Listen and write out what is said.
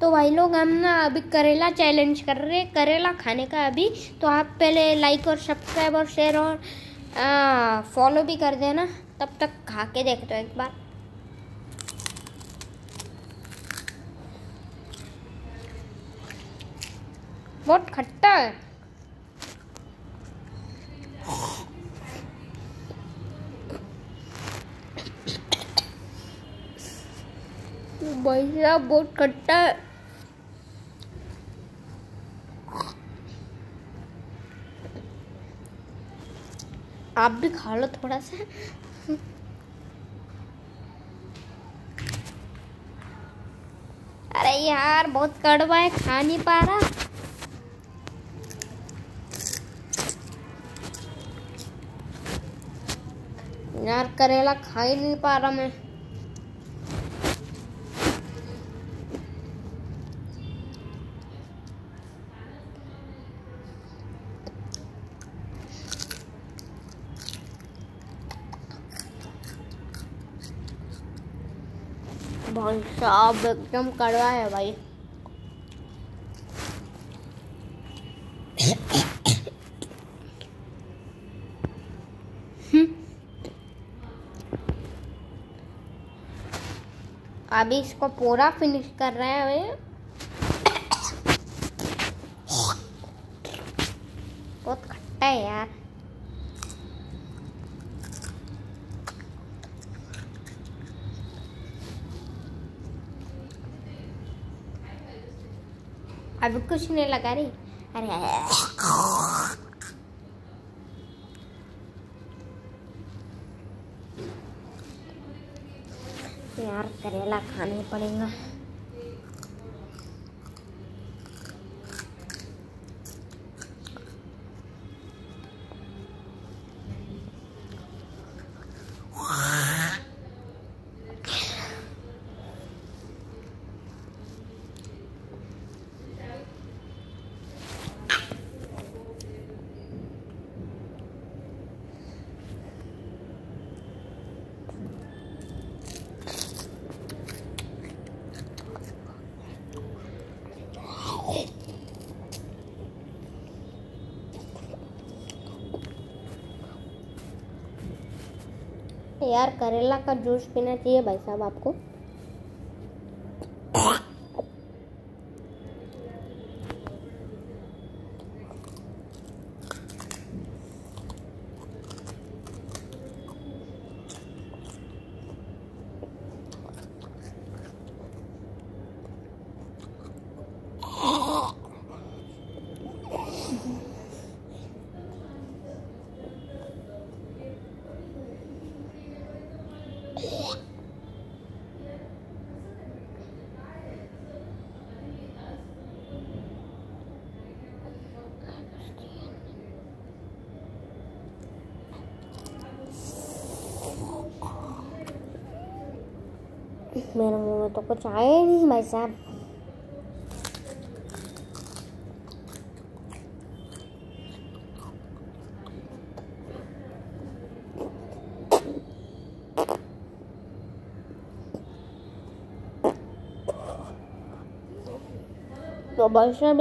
तो भाई लोग, हम ना अभी करेला चैलेंज कर रहे हैं। करेला खाने का अभी। तो आप पहले लाइक और सब्सक्राइब और शेयर और फॉलो भी कर देना। तब तक खा के देख दो एक बार। बहुत खट्टा है। साहब बहुत खट्टा है। आप भी खा लो थोड़ा सा। अरे यार, बहुत कड़वा है, खा नहीं पा रहा। यार, करेला खा ही नहीं पा रहा मैं। भाई साहब, एकदम कड़वा है भाई। अभी इसको पूरा फिनिश कर रहे हैं अभी बहुत खट्टा है यार। अभी कुछ नहीं लगा रही। अरे। यार करेला खाने पड़ेगा। यार करेला का जूस पीना चाहिए भाई साहब आपको। मेरे मुँह में तो कुछ ही नहीं भाई साहब। तो भाई साहब